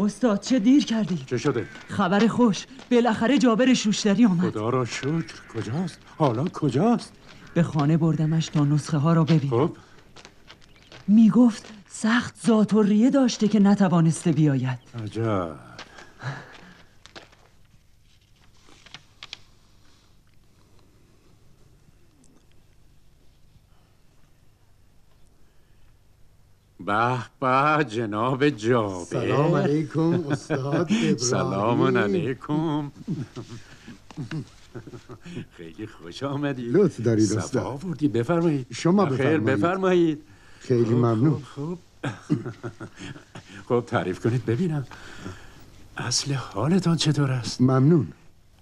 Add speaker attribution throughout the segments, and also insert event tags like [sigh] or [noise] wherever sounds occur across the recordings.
Speaker 1: استاد چه دیر کردی؟
Speaker 2: چه شده؟
Speaker 1: خبر خوش. بالاخره جابر شوشتری آمد.
Speaker 2: خدا را شکر. کجاست؟ حالا کجاست؟
Speaker 1: به خانه بردمش تا نسخه ها را ببین.
Speaker 2: خب.
Speaker 1: می‌گفت سخت ذات و ریه داشته که نتوانسته بیاید.
Speaker 2: عجب. به به جناب جابر
Speaker 3: سلام علیکم استاد [laughs] ابراهیم.
Speaker 2: سلام علیکم. [laughs] خیلی خوش آمدید.
Speaker 3: لطف دارید
Speaker 2: صفا
Speaker 3: استاد.
Speaker 2: آوردید بفرمایید.
Speaker 3: شما بفرمایید.
Speaker 2: بفرمایید.
Speaker 3: خیلی
Speaker 2: خب،
Speaker 3: ممنون.
Speaker 2: خب خب. [laughs] خب تعریف کنید ببینم. اصل حالتان چطور است؟
Speaker 3: ممنون.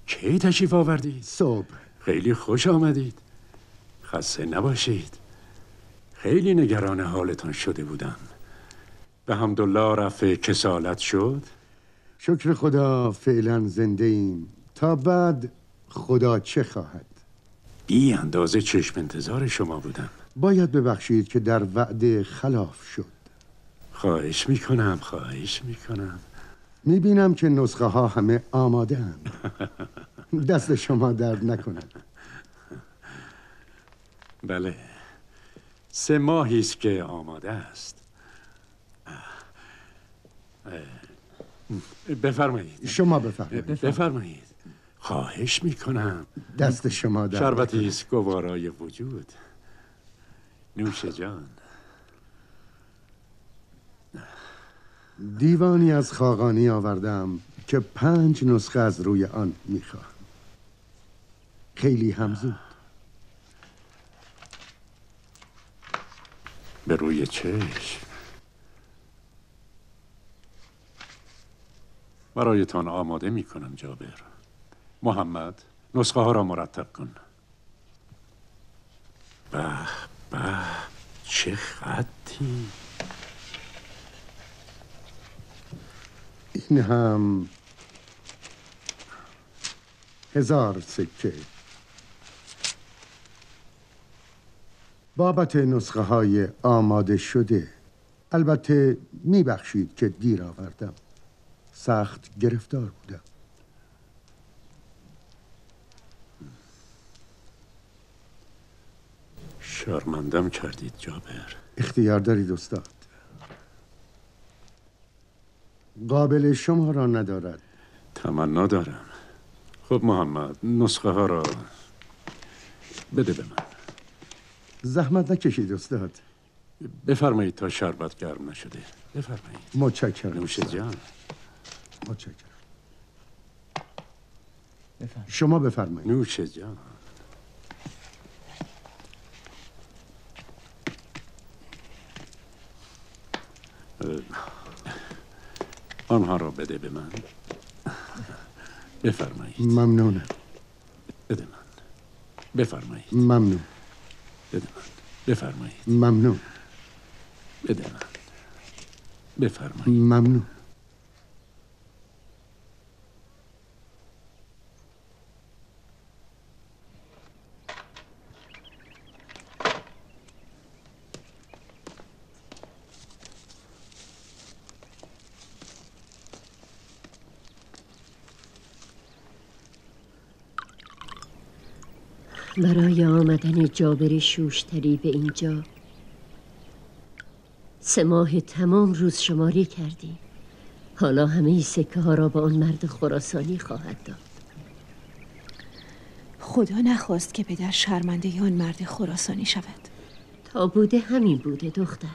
Speaker 2: کی تشریف آوردید؟
Speaker 3: صبح.
Speaker 2: خیلی خوش آمدید. خسته نباشید. خیلی نگران حالتان شده بودم. به حمدالله رفع کسالت شد؟
Speaker 3: شکر خدا فعلا زنده ایم. تا بعد خدا چه خواهد؟
Speaker 2: بی اندازه چشم انتظار شما بودم.
Speaker 3: باید ببخشید که در وعده خلاف شد.
Speaker 2: خواهش می‌کنم خواهش می‌کنم.
Speaker 3: می‌بینم که نسخه ها همه آماده اند [laughs] دست شما درد نکند.
Speaker 2: بله. سه ماهی است که آماده است. بفرمایید.
Speaker 3: شما بفرمایید.
Speaker 2: بفرمایید. خواهش می‌کنم.
Speaker 3: دست شما درد
Speaker 2: شربتی است گوارای وجود. نوش جان.
Speaker 3: دیوانی از خاقانی آوردم که پنج نسخه از روی آن می‌خواهم. خیلی هم
Speaker 2: به روی چشم. برایتان آماده می کنم جابر. محمد نسخه ها را مرتب کن. به به چه خطی؟
Speaker 3: این هم هزار سکه. بابت نسخه های آماده شده. البته میبخشید که دیر آوردم. سخت گرفتار بودم.
Speaker 2: شرمندم کردید جابر.
Speaker 3: اختیار دارید استاد. قابل شما را ندارد.
Speaker 2: تمنا دارم. خب محمد نسخه ها را بده به من.
Speaker 3: زحمت نکشید استاد.
Speaker 2: بفرمایید تا شربت گرم نشده. بفرمایید.
Speaker 3: متشکرم
Speaker 2: نوش
Speaker 3: استاد.
Speaker 2: جان.
Speaker 3: متشکرم.
Speaker 1: بفرم.
Speaker 3: شما بفرمایید.
Speaker 2: نوش جان. آنها را بده به من. بفرمایید.
Speaker 3: ممنونم.
Speaker 2: بده من. بفرمایید.
Speaker 3: ممنون.
Speaker 2: بده من بفرمایید.
Speaker 3: ممنون.
Speaker 2: بده من بفرمایید.
Speaker 3: ممنون
Speaker 4: برای آمدن جابر شوشتری به اینجا. سه ماه تمام روز شماری کردیم. حالا همه سکه ها را به آن مرد خراسانی خواهد داد.
Speaker 5: خدا نخواست که پدر شرمنده آن مرد خراسانی شود.
Speaker 4: تا بوده همین بوده دختر.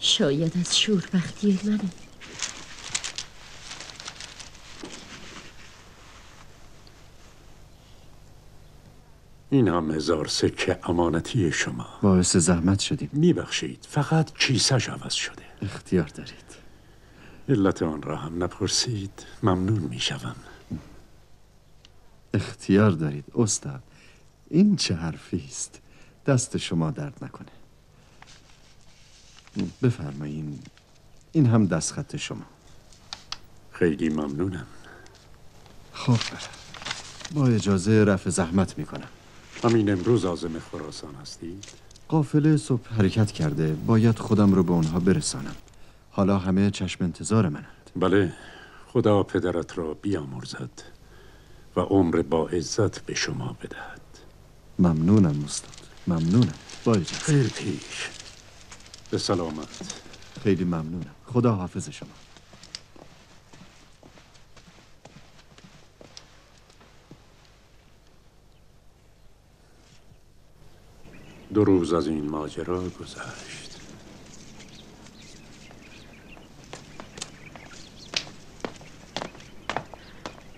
Speaker 4: شاید از شوربختی منه.
Speaker 2: این هم هزار سکه امانتی شما.
Speaker 6: باعث زحمت شدیم.
Speaker 2: میبخشید فقط کیسش عوض شده.
Speaker 6: اختیار دارید.
Speaker 2: علت آن را هم نپرسید ممنون می‌شوم.
Speaker 6: اختیار دارید. استاد این چه حرفی است؟ دست شما درد نکنه. بفرمایین این هم دستخط شما.
Speaker 2: خیلی ممنونم.
Speaker 6: خب با اجازه رفع زحمت می‌کنم.
Speaker 2: همین امروز آزم خراسان هستید
Speaker 6: قافله صبح حرکت کرده. باید خودم رو به اونها برسانم. حالا همه چشم انتظار منند.
Speaker 2: بله. خدا پدرت را بیامرزد و عمر با عزت به شما بدهد.
Speaker 6: ممنونم استاد. ممنونم. با
Speaker 2: خیر پیش. به سلامت.
Speaker 6: خیلی ممنونم. خدا حافظ شما.
Speaker 2: دو روز از این ماجرا گذشت.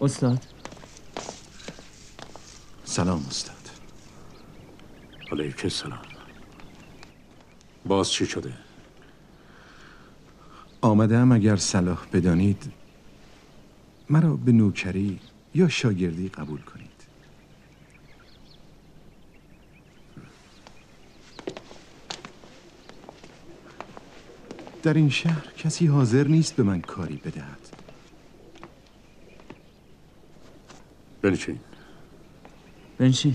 Speaker 1: استاد.
Speaker 6: سلام استاد.
Speaker 2: علیک سلام باز چی شده؟
Speaker 6: آمدم اگر صلاح بدانید مرا به نوکری یا شاگردی قبول کنید. در این شهر کسی حاضر نیست به من کاری بدهد.
Speaker 2: بنشین.
Speaker 1: بنشین.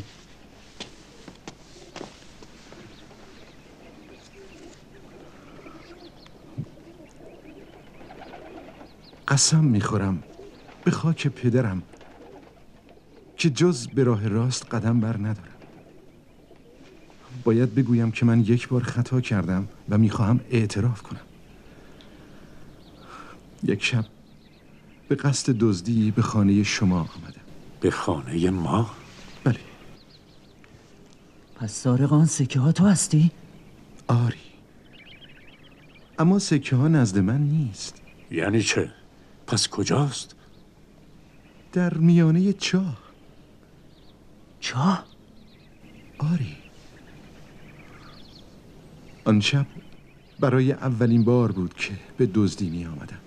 Speaker 6: قسم می‌خورم به خاک پدرم که جز به راه راست قدم بر ندارم. باید بگویم که من یک بار خطا کردم و می‌خواهم اعتراف کنم. یک شب به قصد دزدی به خانه شما آمدم
Speaker 2: به خانه ما؟
Speaker 6: بله
Speaker 1: پس سارق آن سکه ها تو هستی؟
Speaker 6: آری اما سکه ها نزد من نیست
Speaker 2: یعنی چه؟ پس کجاست؟
Speaker 6: در میانه چاه
Speaker 1: چاه؟
Speaker 6: آری آن شب برای اولین بار بود که به دزدی می آمدم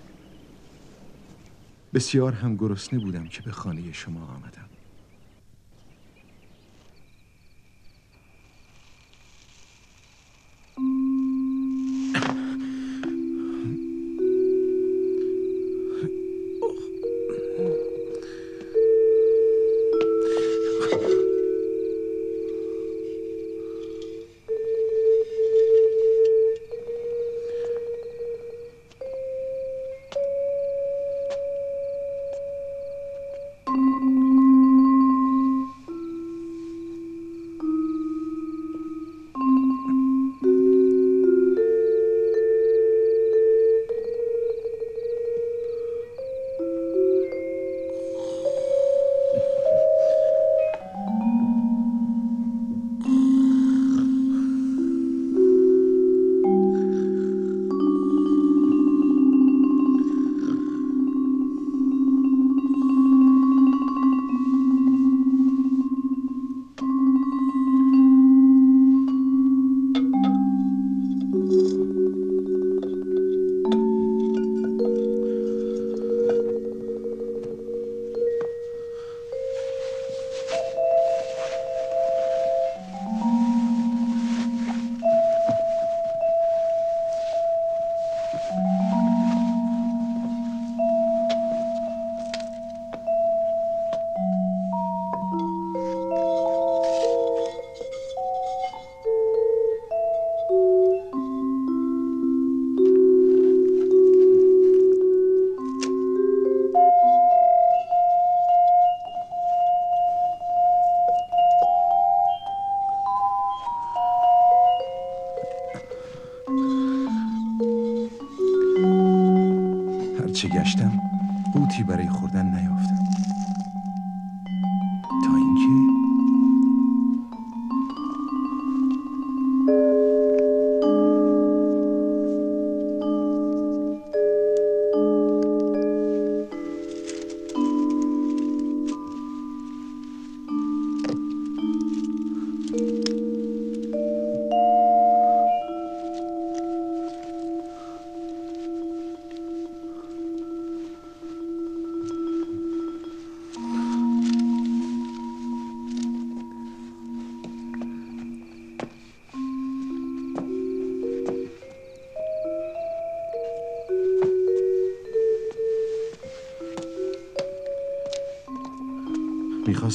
Speaker 6: بسیار هم گرسنه بودم که به خانه شما آمدم.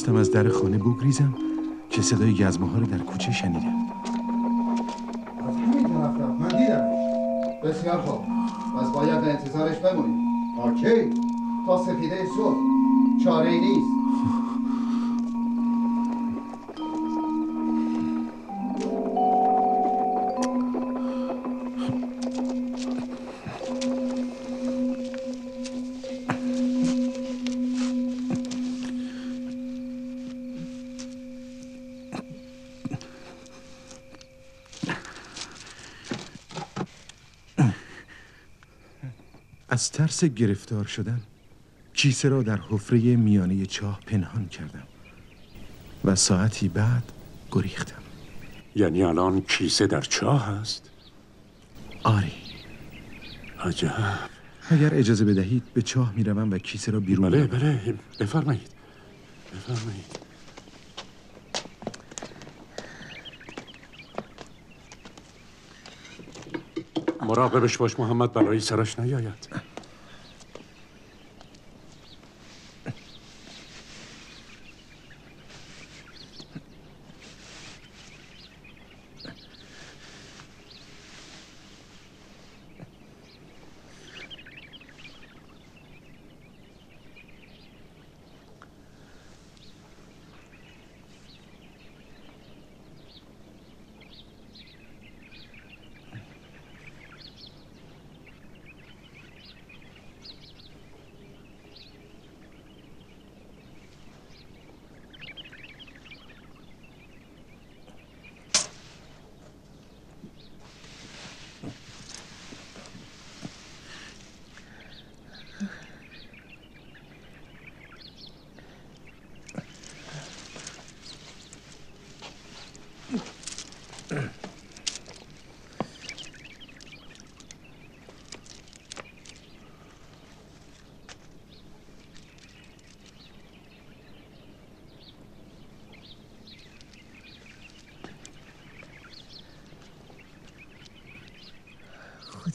Speaker 6: می‌خواستم از در خانه بگریزم که صدای گزمه ها رو در کوچه شنیدم.
Speaker 7: از همین طرف رفت من دیدم. بسیار خوب. پس باید به انتظارش بمونیم.
Speaker 3: آکی تا سفیده صبح. چاره نیست.
Speaker 6: از ترس گرفتار شدن کیسه را در حفره میانه چاه پنهان کردم و ساعتی بعد گریختم.
Speaker 2: یعنی الان کیسه در چاه هست
Speaker 6: آری
Speaker 2: عجب.
Speaker 6: اگر اجازه بدهید به چاه می‌روم و کیسه را بیرون
Speaker 2: بله. بله بفرمایید. بفرمایید. مراقبش باش محمد برای سرش نیاید.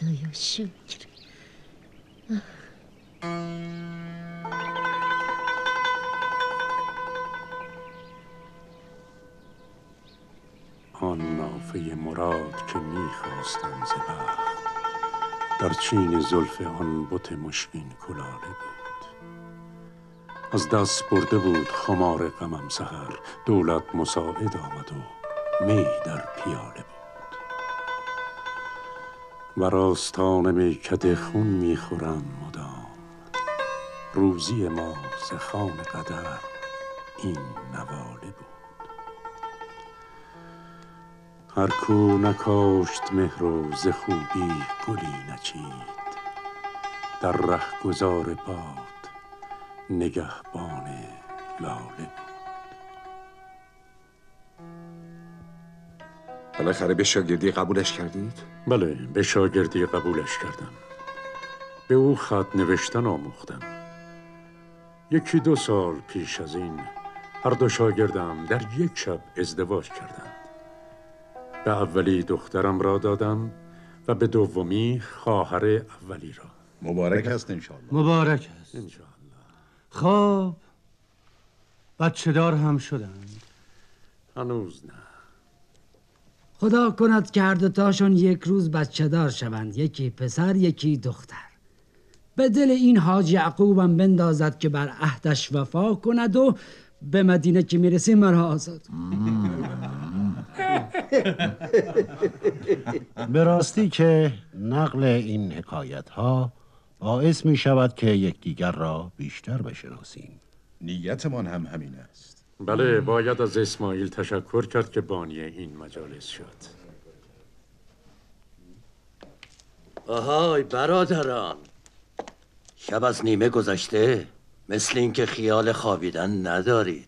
Speaker 4: خدایا شکر
Speaker 2: آن نافه مراد که می‌خواستم ز بخت در چین زلف آن بت مشکین کلاله بود از دست برده بود خمار غمم سحر دولت مساعد آمد و می در پیاله بود بر آستان میکده خون می‌خورم مدام. روزی ما ز قدر این نواله بود. هر کو نکاشت مهر و ز خوبی گلی نچید. در ره گذار باد نگهبان لاله بود.
Speaker 7: بالاخره به شاگردی قبولش کردید؟
Speaker 2: بله به شاگردی قبولش کردم. به او خط نوشتن آموختم. یکی دو سال پیش از این هر دو شاگردم در یک شب ازدواج کردند. به اولی دخترم را دادم و به دومی خواهر اولی را.
Speaker 7: مبارک است انشاءالله.
Speaker 8: مبارک است.
Speaker 2: انشاءالله.
Speaker 8: خب بچه دار هم شدند.
Speaker 2: هنوز نه.
Speaker 9: خدا کند که هر دوتاشون یک روز بچه دار شوند یکی پسر یکی دختر. به دل این حاج یعقوبم بندازد که بر عهدش وفا کند و به مدینه که می‌رسیم مرا آزاد
Speaker 10: به راستی که نقل این حکایت ها باعث می شود که یکدیگر را بیشتر بشناسیم.
Speaker 7: نیتمان هم همین است.
Speaker 2: بله باید از اسماعیل تشکر کرد که بانی این مجالس شد.
Speaker 11: آهای برادران. شب از نیمه گذشته مثل اینکه خیال خوابیدن ندارید.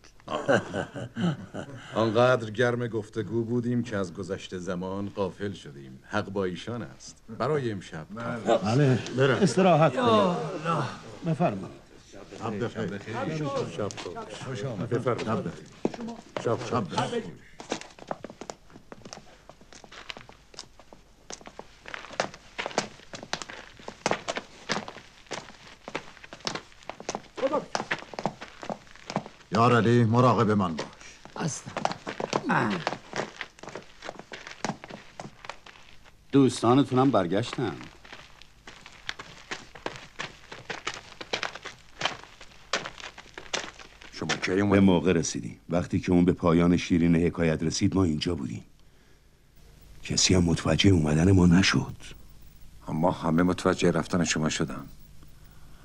Speaker 7: آنقدر گرم گفتگو بودیم که از گذشته زمان قافل شدیم. حق با ایشان است. برای امشب.
Speaker 10: بله. استراحت کنید. بفرمایید.
Speaker 7: شب بخیر
Speaker 2: شب خوش بفرمایید شب خوش
Speaker 12: یار علی مراقب من باش.
Speaker 9: هستم.
Speaker 12: دوستانتونم برگشتن.
Speaker 7: کی
Speaker 13: به موقع رسیدیم. وقتی که اون به پایان شیرین حکایت رسید ما اینجا بودیم. کسی هم متوجه اومدن ما نشد.
Speaker 14: اما همه متوجه رفتن شما شدن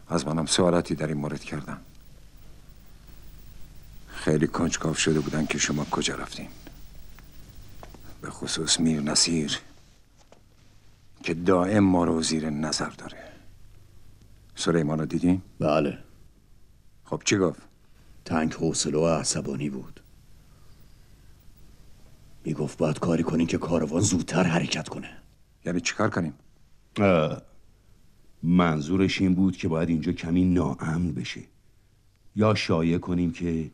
Speaker 14: از منم سوالتی در این مورد کردن. خیلی کنجکاو شده بودن که شما کجا رفتین. به خصوص میر نصیر که دائم ما رو زیر نظر داره. سلیمان رو دیدین؟
Speaker 15: بله.
Speaker 14: خب چی گفت؟
Speaker 15: تنگ حوصله و عصبانی بود. می‌گفت باید کاری کنین که کاروان زودتر حرکت کنه.
Speaker 14: یعنی چیکار کنیم؟
Speaker 13: منظورش این بود که باید اینجا کمی ناامن بشه یا شایع کنیم که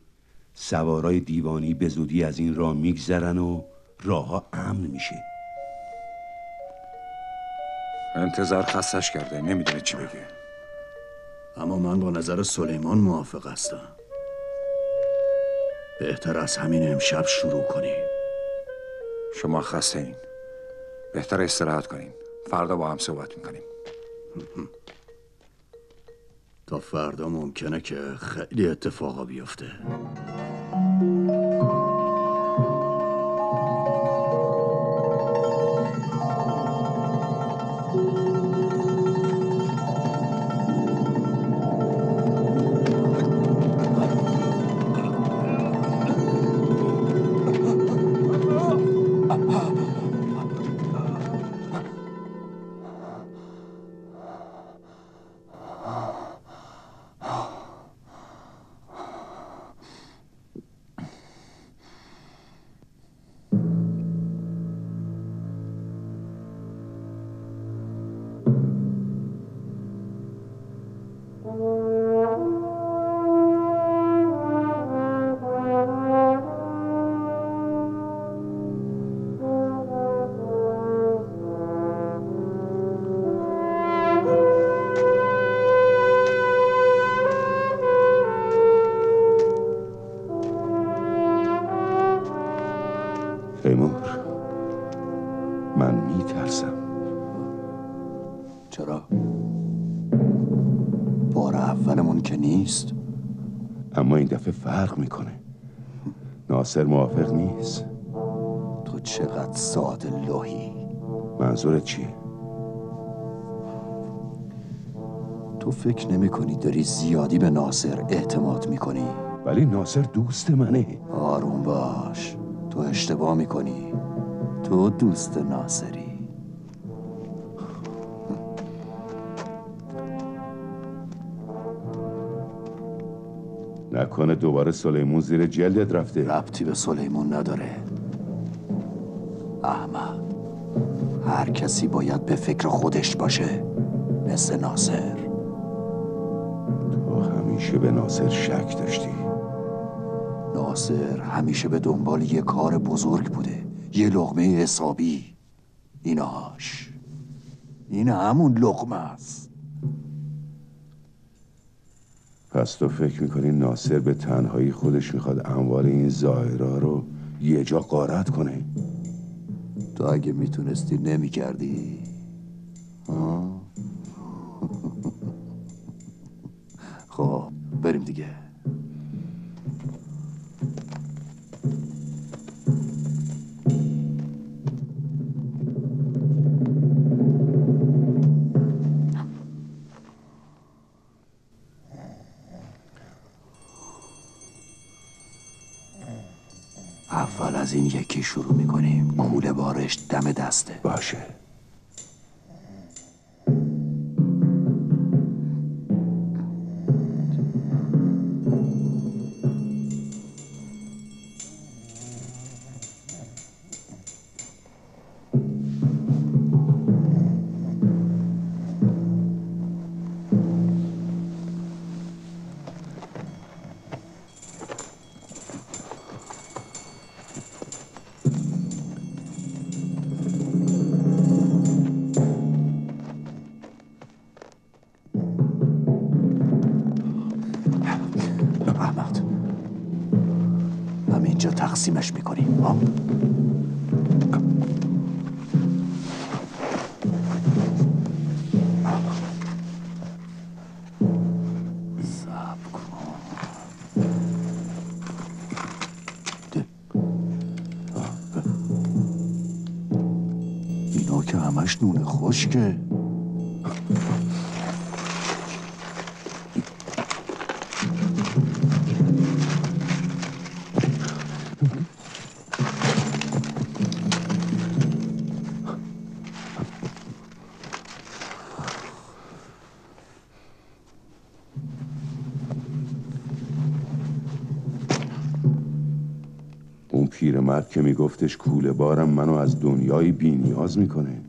Speaker 13: سوارای دیوانی به زودی از این راه میگذرن و راهها امن میشه.
Speaker 14: انتظار خستش کرده نمی‌دونه چی بگه.
Speaker 15: اما من با نظر سلیمان موافق هستم. بهتر از همین امشب شروع کنیم.
Speaker 14: شما خسته این بهتر استراحت کنین. فردا با هم صحبت می‌کنیم.
Speaker 15: تا فردا ممکنه که خیلی اتفاقا بیفته. نیست.
Speaker 13: اما این دفعه فرق می‌کنه. ناصر موافق نیست.
Speaker 15: تو چقدر ساده لوحی.
Speaker 13: منظورت چیه؟
Speaker 15: تو فکر نمی کنی داری زیادی به ناصر اعتماد می‌کنی؟
Speaker 13: ولی ناصر دوست منه.
Speaker 15: آروم باش. تو اشتباه می‌کنی. تو دوست ناصری.
Speaker 13: نکنه دوباره سلیمون زیر جلدت رفته.
Speaker 15: ربطی به سلیمون نداره. احمد هر کسی باید به فکر خودش باشه. مثل ناصر.
Speaker 13: تو همیشه به ناصر شک داشتی.
Speaker 15: ناصر همیشه به دنبال یه کار بزرگ بوده. یه لغمه حسابی. ایناش. این همون لغمه است.
Speaker 13: پس تو فکر می‌کنی ناصر به تنهایی خودش می‌خواد اموال این زائرا رو یه جا قارت کنه؟
Speaker 15: تو اگه می‌تونستی نمی‌کردی. [laughs] خب بریم دیگه. بارش دم دسته.
Speaker 13: باشه.
Speaker 15: تقسیمش می‌کنیم. که
Speaker 13: میگفتش کوله بارم منو از دنیای بینیاز می‌کنه.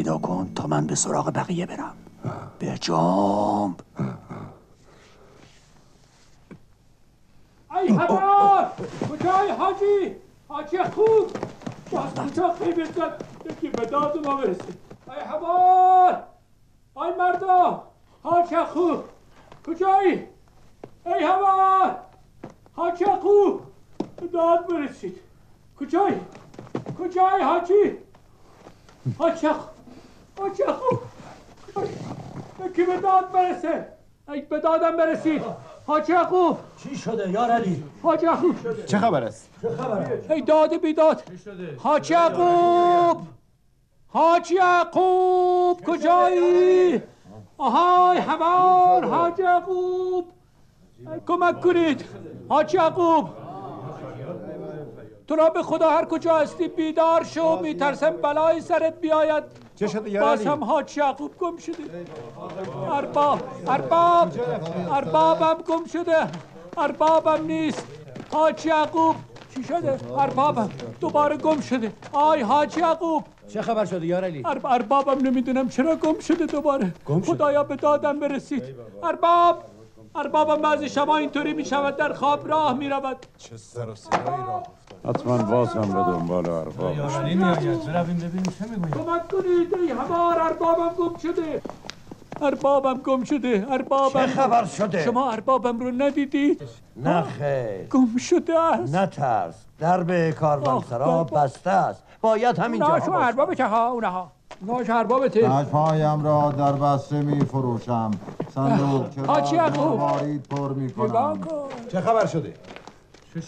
Speaker 15: پیدا کن تا من به سراغ بقیه برم. به جام
Speaker 16: ای حبار کجای حاجی؟ حاجی خوب! باز کجا خیلی زد؟ یکی به داد ما برسید ای حبار ای مردا! حاجی خوب! کجایی؟ ای حبار حاجی خوب! به داد برسید. کجایی؟ کجایی حاجی؟ حاجی خوب حاجی خوب یکی به داد برسه؟ ای به دادم برسید. حاجی خوب
Speaker 17: چی شده یار علی
Speaker 16: حاجی خوب
Speaker 17: چه خبر است؟
Speaker 16: ای داد بیداد. حاجی یعقوب. حاجی یعقوب کجایی؟ آهای حوار حاجی یعقوب. کمک کنید. حاجی یعقوب. تو را به خدا هر کجا هستی بیدار شو. میترسم بلای سرت بیاید.
Speaker 17: چه شده یار
Speaker 16: باز
Speaker 17: علی؟
Speaker 16: هم حاجی یعقوب گم شده. ارباب ارباب اربابم گم شده. اربابم نیست. حاجی یعقوب چی شده؟ اربابم دوباره گم شده. آی حاجی یعقوب.
Speaker 17: چه خبر شده یار علی؟
Speaker 16: ارب اربابم نمی‌دونم چرا گم شده دوباره. خدایا به دادم برسید. ارباب اربابم بعضی شبا اینطوری می‌شود در خواب راه می‌رود.
Speaker 17: چه سر و صدایی راه.
Speaker 2: حتما باز هم به دنبال ارباب
Speaker 17: یار علی میآید. برویم ببینیم چه می‌گوید
Speaker 16: کمک کنید ای همار اربابم گم شده. اربابم گم شده اربابم.
Speaker 18: چه خبر شده؟
Speaker 16: شما اربابم رو ندیدید
Speaker 18: نه خیر.
Speaker 16: گم شده است.
Speaker 18: نترس درب کاروانسرا بسته است. باید همینجا
Speaker 16: اونها شما ارباب که ها اونها شما اربابته
Speaker 12: پایم را در بسته می فروشم صندوق چرا. مروارید پر می کنم
Speaker 16: کن.
Speaker 17: چه خبر شده؟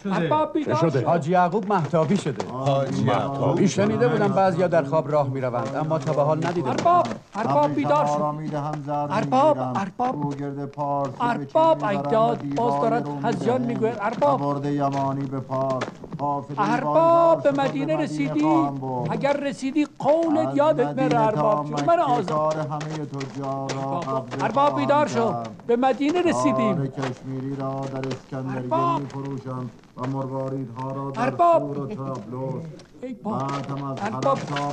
Speaker 16: ارباب بیدار شد.
Speaker 8: حاجی یعقوب محتابی شده.
Speaker 17: حاجی یعقوب.
Speaker 8: شنیده بودم بعضیا در خواب راه می‌روند اما تا به حال ندیده
Speaker 16: ارباب ارباب بیدار شد. ارباب. ارباب. ارباب ایداد باز دارد هزیان. می‌گوید. ارباب.
Speaker 12: برد یمانی به پارس.
Speaker 16: ارباب به مدینه رسیدی. اگر رسیدی قولت یادت نره ارباب جون من آزاد ارباب بیدار شو. به مدینه رسیدیم
Speaker 12: کشمیری را در اسکندریه. می فروشم و مرواریدها را در
Speaker 16: ارباب.
Speaker 12: سور و طرابلس
Speaker 16: ای بابا.
Speaker 12: بعد هم از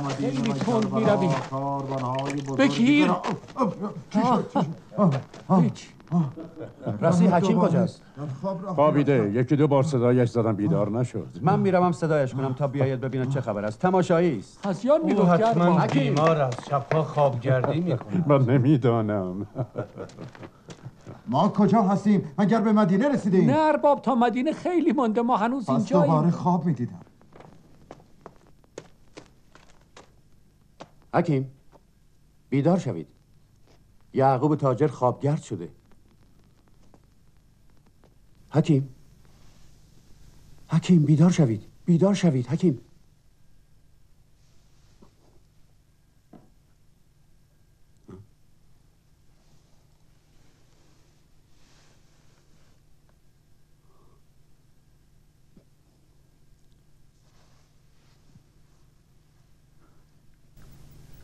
Speaker 12: مدینه
Speaker 16: خیلی
Speaker 12: و
Speaker 16: می‌روی.
Speaker 12: کاروانهای بزرگی
Speaker 16: بگیر.
Speaker 8: راستی حکیم کجاست؟
Speaker 2: خوابیده. یکی دو بار صدایش زدم بیدار نشد.
Speaker 8: من می‌روم صدایش کنم تا بیاید ببیند چه خبر است. تماشایی است.
Speaker 16: هسیان
Speaker 17: او
Speaker 16: می‌گفت
Speaker 17: حتما بیمار است شبها خوابگردی می‌کنه [laughs]
Speaker 2: من نمی‌دانم.
Speaker 12: ما کجا هستیم؟ مگر به مدینه رسیدیم.
Speaker 16: نه ارباب تا مدینه خیلی مانده. ما هنوز
Speaker 12: پس دوباره
Speaker 16: اینجاییم
Speaker 12: خواب می‌دیدم.
Speaker 8: حکیم بیدار شوید. یعقوب تاجر خوابگرد شده. حکیم. حکیم بیدار شوید. بیدار شوید حکیم.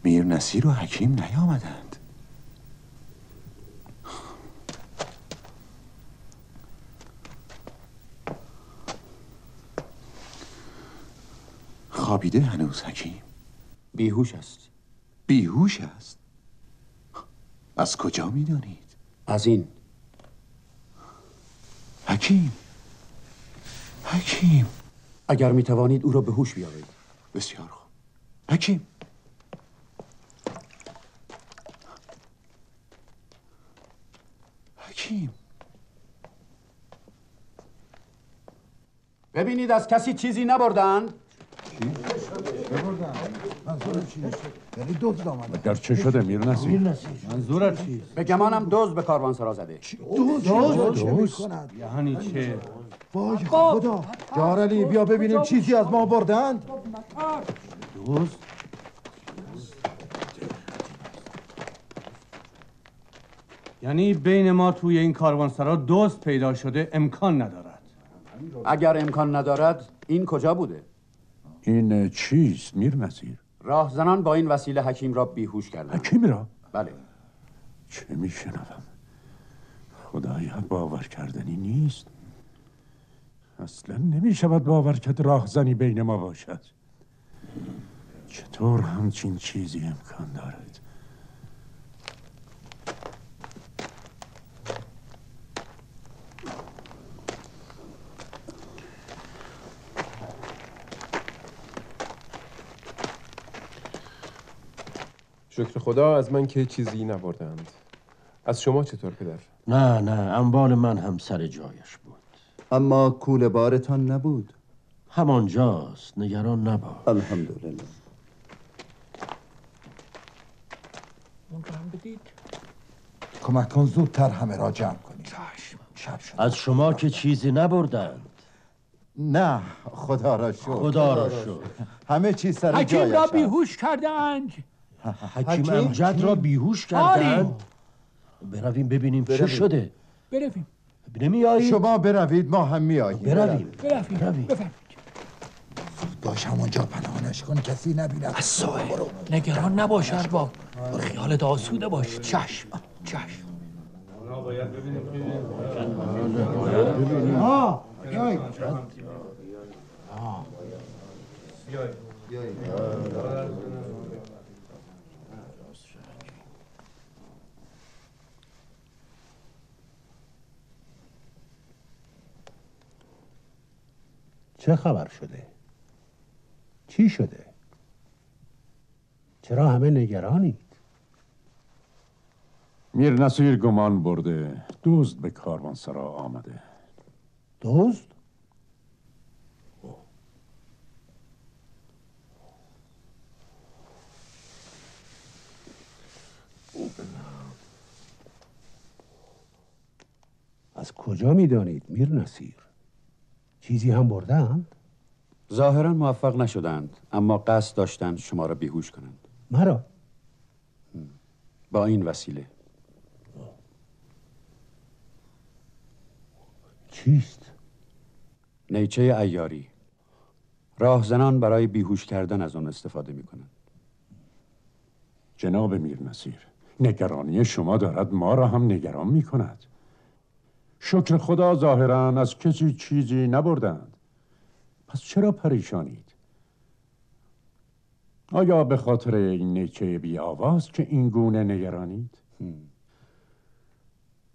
Speaker 14: میر نصیر و حکیم نیامدند. خوابیده هنوز حکیم؟
Speaker 8: بیهوش است.
Speaker 14: بیهوش است؟ از کجا می‌دانید؟
Speaker 8: از این.
Speaker 14: حکیم؟ حکیم؟
Speaker 8: اگر می توانید او را به هوش بیاورید.
Speaker 14: بسیار خوب. حکیم؟ حکیم؟
Speaker 8: ببینید از کسی چیزی نبردند
Speaker 3: یعنی دزد آمده
Speaker 2: در چه شده میر نصیر
Speaker 8: منظورت چیست به گمانم دزد به کاروانسرا زده.
Speaker 3: دزد
Speaker 2: دوست
Speaker 17: یعنی چه
Speaker 3: وای خدا. جارلی بیا ببینیم چیزی از ما بردند.
Speaker 17: دوست یعنی بین ما توی این کاروانسرا دوست پیدا شده امکان ندارد.
Speaker 8: اگر امکان ندارد این کجا بوده؟
Speaker 2: این چیست میر نصیر
Speaker 8: راهزنان با این وسیله حکیم را بیهوش کردند.
Speaker 2: حکیم را؟
Speaker 8: بله.
Speaker 2: چه میشنوم؟ خدایا باور کردنی نیست. اصلا نمی شود باور کرد راهزنی بین ما باشد. چطور همچین چیزی امکان دارد؟
Speaker 19: شکر خدا از من که چیزی نبردند از شما چطور پدر؟
Speaker 11: نه نه اموال من هم سر جایش بود.
Speaker 15: اما کول بارتان نبود.
Speaker 11: همانجاست نگران نباش.
Speaker 15: الحمدلله.
Speaker 16: اون رو هم بدید.
Speaker 3: کمک کن زودتر همه را جمع کنیم. شب شد.
Speaker 11: از شما که چیزی نبردند
Speaker 12: نه خدا را شکر.
Speaker 11: خدا را شکر.
Speaker 12: همه چیز سر
Speaker 16: حکیم
Speaker 12: جایش
Speaker 16: را
Speaker 12: است.
Speaker 16: بیهوش کردند
Speaker 11: حکیم امجد را بیهوش. کردند. برویم ببینیم چه. شده.
Speaker 16: برویم
Speaker 11: نمیایی
Speaker 12: شما بروید ما هم میاییم
Speaker 11: برویم.
Speaker 16: برویم.
Speaker 3: باش همونجا پنهانش کن کسی نبیند
Speaker 16: از نگران نباش ارباب. خیالت آسوده باش. چشم. چشم.
Speaker 3: آه. بیایید.
Speaker 10: چه خبر شده؟ چی شده؟ چرا همه نگرانید؟
Speaker 2: میر نصیر گمان برده دزد به کاروانسرا آمده
Speaker 10: دزد؟ از کجا می‌دانید میر نصیر؟ چیزی هم بردند؟
Speaker 8: ظاهرا موفق نشدند اما قصد داشتند شما را بیهوش کنند.
Speaker 10: مرا؟
Speaker 8: با این وسیله.
Speaker 10: چیست؟
Speaker 8: نیچه ایاری. راهزنان برای بیهوش کردن از آن استفاده می کنند
Speaker 2: جناب میر نصیر نگرانی شما دارد ما را هم نگران می کند شکر خدا ظاهرا از کسی چیزی نبردند. پس چرا پریشانید؟ آیا به خاطر این نیچه بی آواز که این گونه نگرانید؟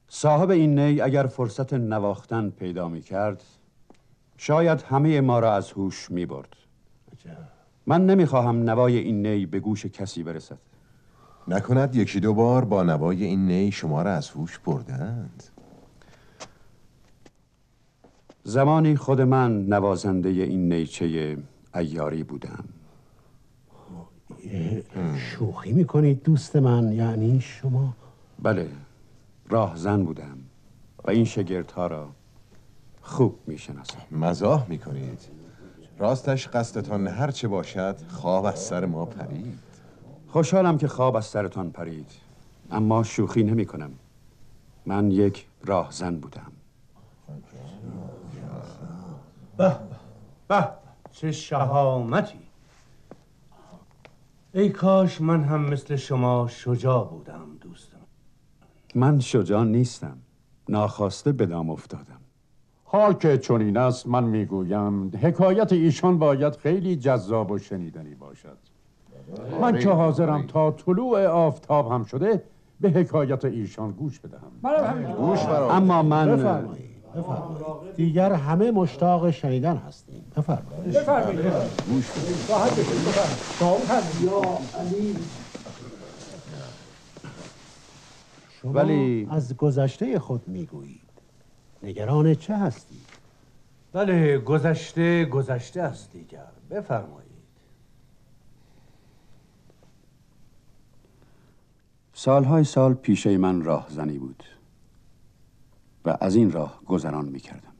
Speaker 8: صاحب این نی اگر فرصت نواختن پیدا می کرد شاید همه ما را از هوش می برد. من نمی‌خواهم نوای این نی به گوش کسی برسد.
Speaker 6: نکند یکی دو بار با نوای این نی شما را از هوش بردند.
Speaker 8: زمانی خود من نوازنده این نیچه ایاری بودم.
Speaker 10: شوخی می‌کنید دوست من یعنی شما؟
Speaker 8: بله راهزن بودم و این شگردها را خوب می‌شناسم.
Speaker 6: مزاح می‌کنید. راستش قصدتان هر چه باشد خواب از سر ما پرید.
Speaker 8: خوشحالم که خواب از سرتان پرید اما شوخی نمی کنم من یک راهزن بودم.
Speaker 17: به به. چه شهامتی. ای کاش من هم مثل شما شجاع بودم دوستم
Speaker 8: من شجاع نیستم. ناخواسته به دام افتادم.
Speaker 2: حال که چنین است من می‌گویم حکایت ایشان باید خیلی جذاب و شنیدنی باشد. من که حاضرم تا طلوع آفتاب هم شده به حکایت ایشان گوش بدهم.
Speaker 6: گوش
Speaker 8: اما من
Speaker 10: بفرمایید. دیگر همه مشتاق شنیدن هستیم. بفرمایید.
Speaker 16: بفرمایید
Speaker 10: گوش بدید.
Speaker 16: راحت بشید بفرمایید یا علی
Speaker 10: شما
Speaker 8: ولی-
Speaker 10: از گذشته خود می‌گویید. نگران چه هستید
Speaker 17: بله گذشته گذشته است دیگر. بفرمایید.
Speaker 8: سالهای سال پیشه من راهزنی بود. و از این راه گذران می کردم.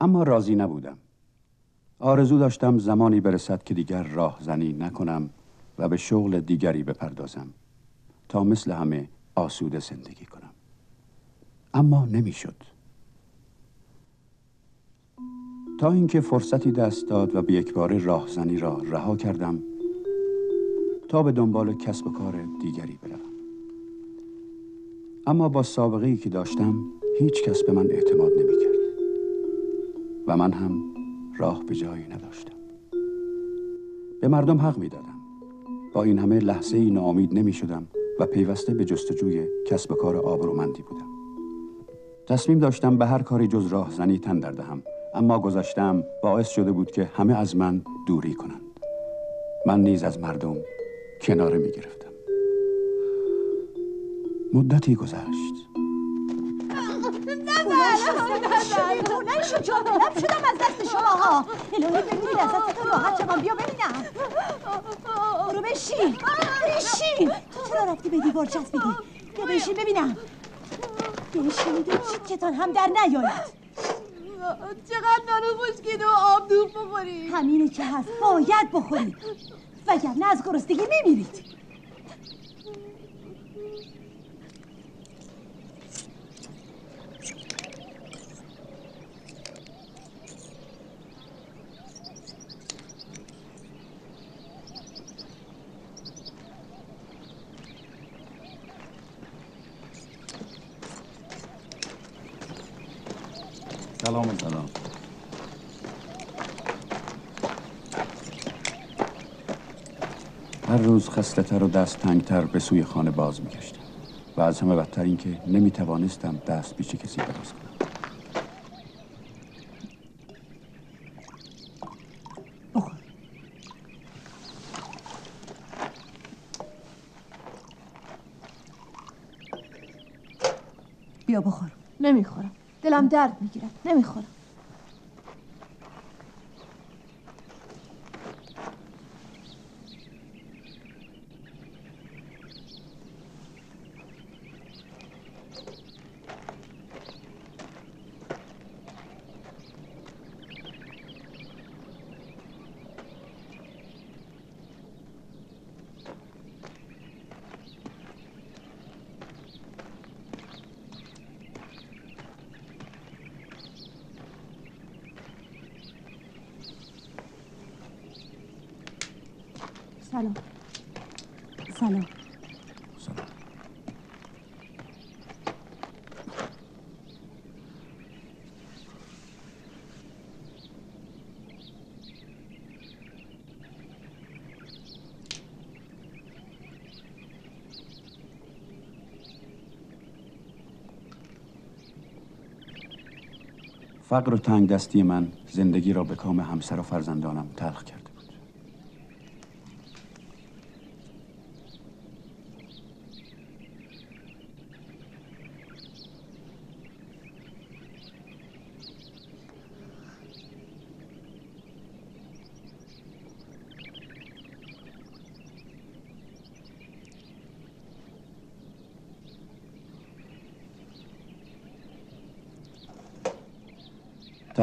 Speaker 8: اما راضی نبودم آرزو داشتم زمانی برسد که دیگر راهزنی نکنم و به شغل دیگری بپردازم تا مثل همه آسوده زندگی کنم اما نمی‌شد. تا اینکه فرصتی دست داد و به بار راهزنی را رها کردم تا به دنبال کسب و کار دیگری بروم اما با سابقه ای که داشتم هیچ کس به من اعتماد نمی کرد و من هم راه به جایی نداشتم. به مردم حق می دادم با این همه لحظه ای ناامید نمی شدم و پیوسته به جستجوی کسب کار آبرومندی بودم. تصمیم داشتم به هر کاری جز راهزنی تن در دهم. اما گذشتم باعث شده بود که همه از من دوری کنند. من نیز از مردم کناره می گرفتم مدتی گذشت.
Speaker 20: بلند شد جا طلب شدم از دست شما ها الهی ببینید از دستتون راحت شدم بیا ببینم برو بشین. بشین تو چرا رفتی به دیوار چسبیدی؟ بیا بشین ببینم بشینید و چیکتان هم در نیاید
Speaker 21: چقدر نانو خشکیده و آب دوب بخورید
Speaker 20: همینه که هست. باید بخورید وگرنه از گرسنگی میمیرید
Speaker 8: سلام سلام هر روز خسته تر و دست تنگتر به سوی خانه باز میگشتم و از همه بدتر این که نمی توانستم دست پیش کسی دراز کنم.
Speaker 20: بیا بخور.
Speaker 21: نمی‌خورم. دلم درد می‌گیرد. نمی‌خورم
Speaker 20: سلام سلام
Speaker 8: فقر و تنگ دستی من زندگی را به کام همسر و فرزندانم تلخ کرده بود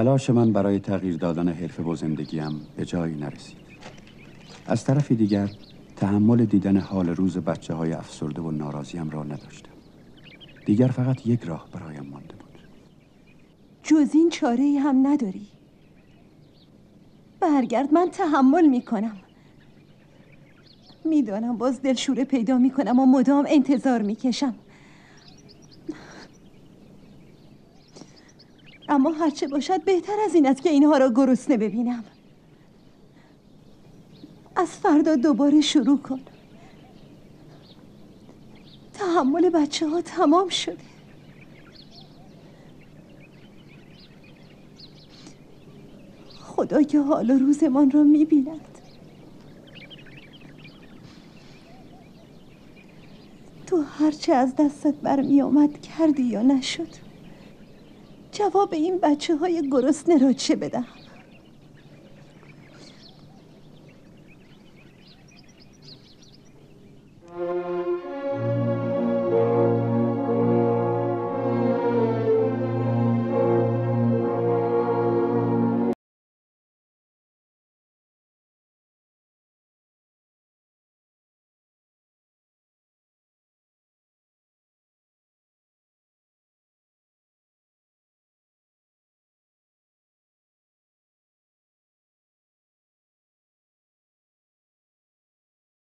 Speaker 8: تلاش من برای تغییر دادن حرفه و زندگیم به جایی نرسید. از طرف دیگر تحمل دیدن حال روز بچه های افسرده و ناراضیم را نداشتم. دیگر فقط یک راه برایم مانده بود.
Speaker 20: جز این چاره ای هم نداری. برگرد من تحمل می‌کنم. می‌دانم باز دلشوره پیدا می‌کنم و مدام انتظار می‌کشم. اما هرچه باشد بهتر از این است که اینها را گرسنه ببینم. از فردا دوباره شروع کن. تحمل بچه ها تمام شده. خدا که حال و روزمان را می‌بیند. تو هرچه از دستت برمی آمد کردی یا نشد. جواب این بچه های گرسنه را چه بدهم؟